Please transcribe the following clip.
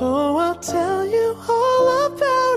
Oh, I'll tell you all about